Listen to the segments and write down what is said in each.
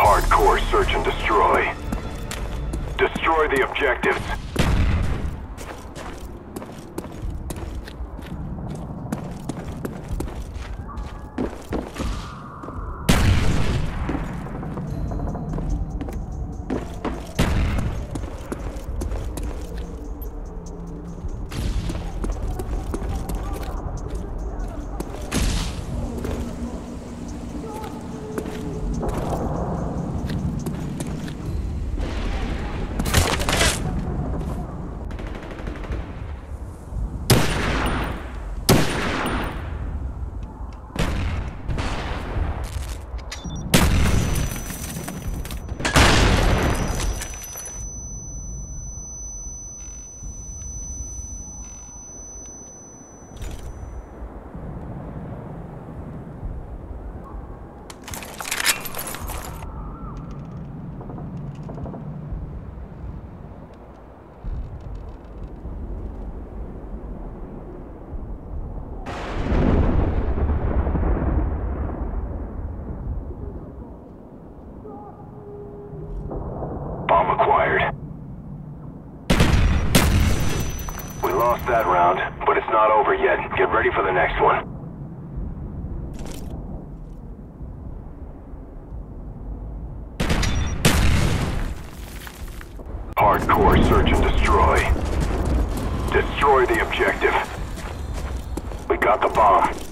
Hardcore search and destroy. Destroy the objectives. Bomb acquired. We lost that round, but it's not over yet. Get ready for the next one. Hardcore search and destroy. Destroy the objective. We got the bomb.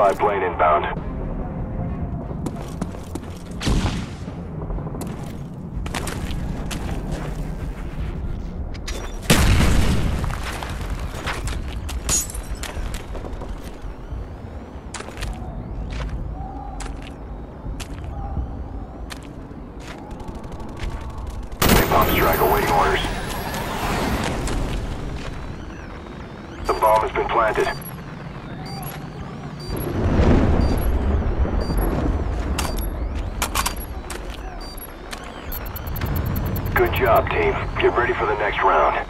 Spy plane inbound. The bomb job, team. Get ready for the next round.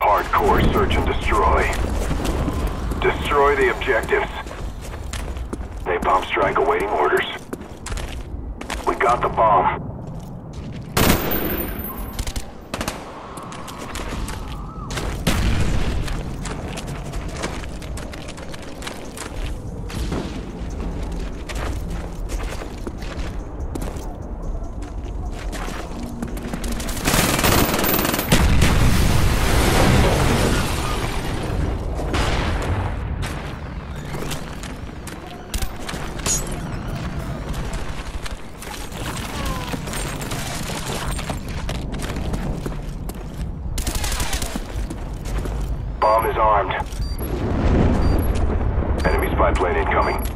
Hardcore search and destroy. Destroy the objectives. Napalm strike awaiting orders. We got the bomb. Bomb Enemy incoming.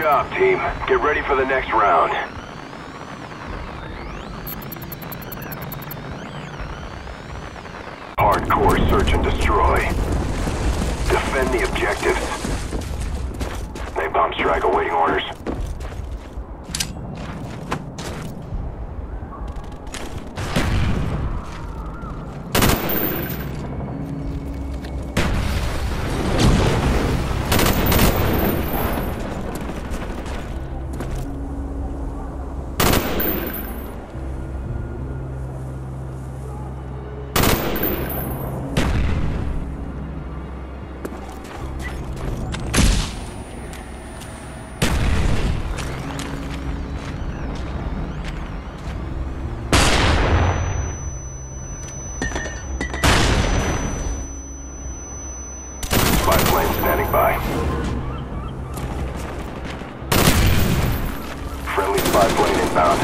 Job, team. Get ready for the next round. Hardcore search and destroy. Defend the objectives. Napalm strike awaiting orders. 520 inbound.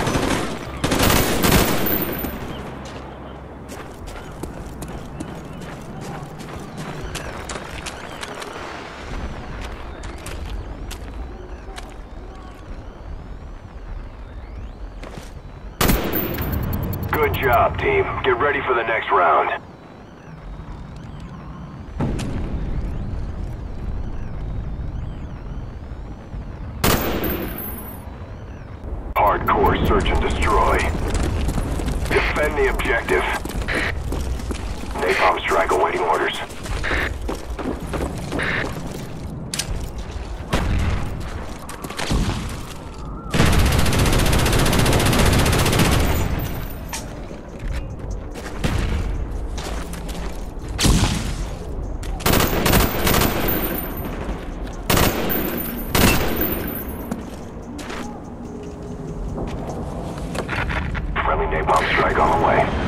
Good job, team. Get ready for the next round. Awaiting orders. Friendly napalm strike on the way.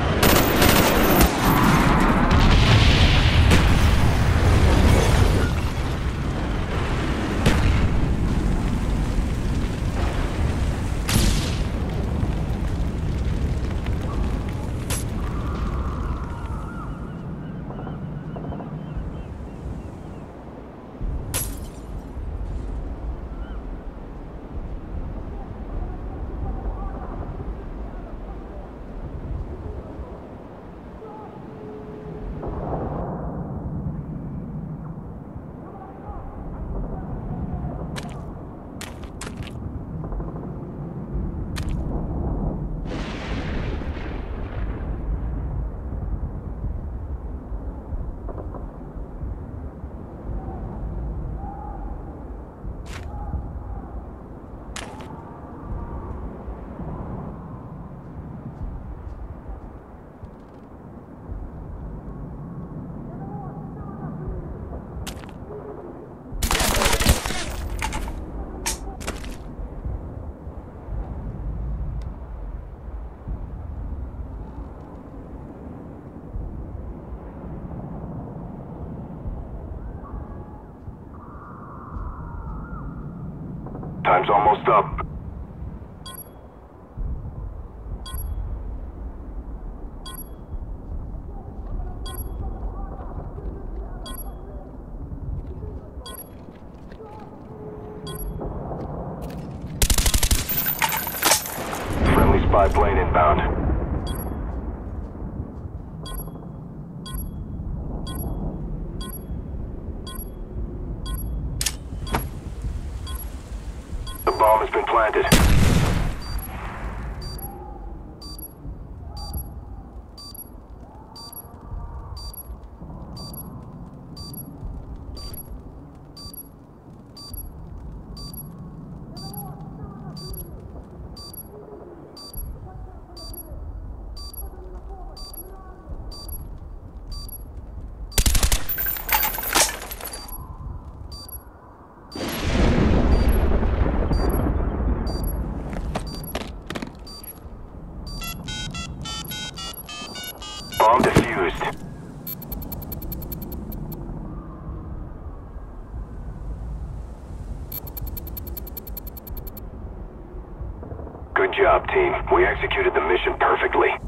Time's almost up. Friendly spy plane inbound. Been planted. Bomb defused. Good job, team. We executed the mission perfectly.